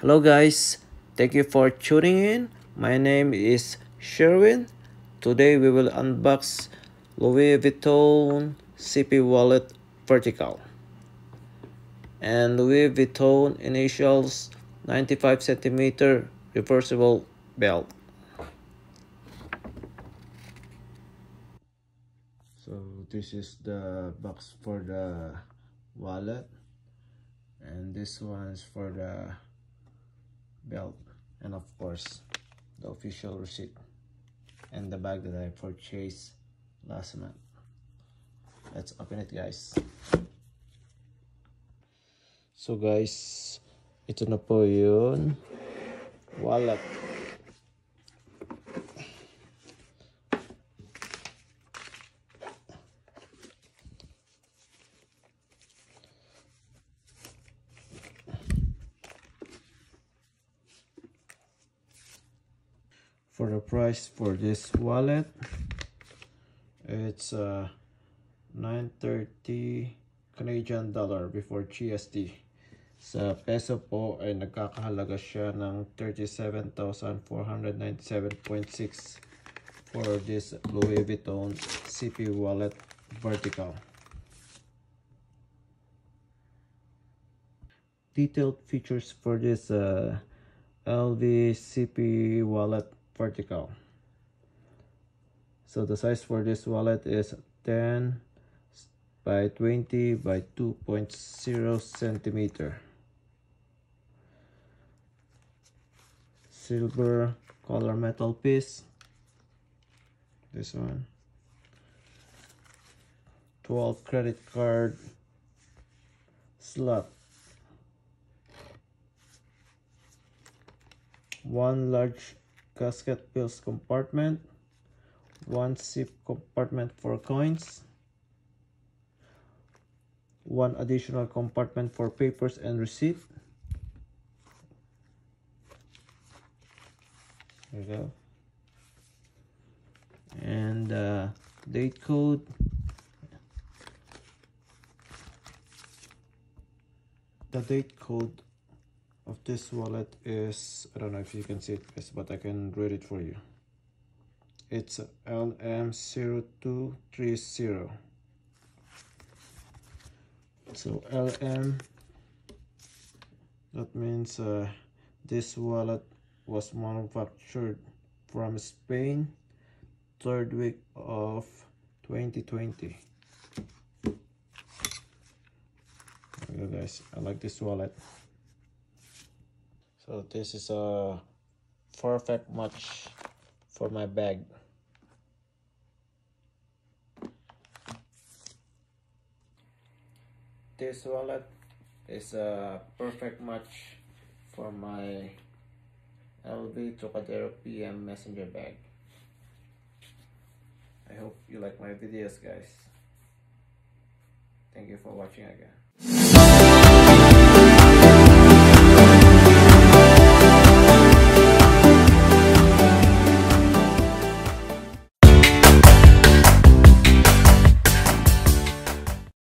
Hello guys, thank you for tuning in. My name is Sherwin. Today we will unbox Louis Vuitton Zippy Wallet Vertical and Louis Vuitton Initials 95 centimeter reversible belt. So this is the box for the wallet and this one is for the belt and of course the official receipt and the bag that I purchased last month. Let's open it guys. So guys ito na po yun. Wallet for the price for this wallet. It's uh 930 Canadian dollar before GST sa peso po ay nagkakahalaga siya ng 37,497.6 for this Louis Vuitton Zippy wallet vertical. Detailed features for this uh, LV Zippy wallet vertical so the size for this wallet is 10 by 20 by 2.0 centimeter. Silver color metal piece. This one. 12 credit card slot. One large gasket bills compartment, one zip compartment for coins, one additional compartment for papers and receipt. There we go. And uh, date code. The date code of this wallet is I don't know if you can see it but I can read it for you. It's LM0230 so LM that means uh, this wallet was manufactured from Spain third week of 2020 there guys. I like this wallet so this is a perfect match for my bag. This wallet is a perfect match for my LV Trocadero PM messenger bag. I hope you like my videos guys. Thank you for watching again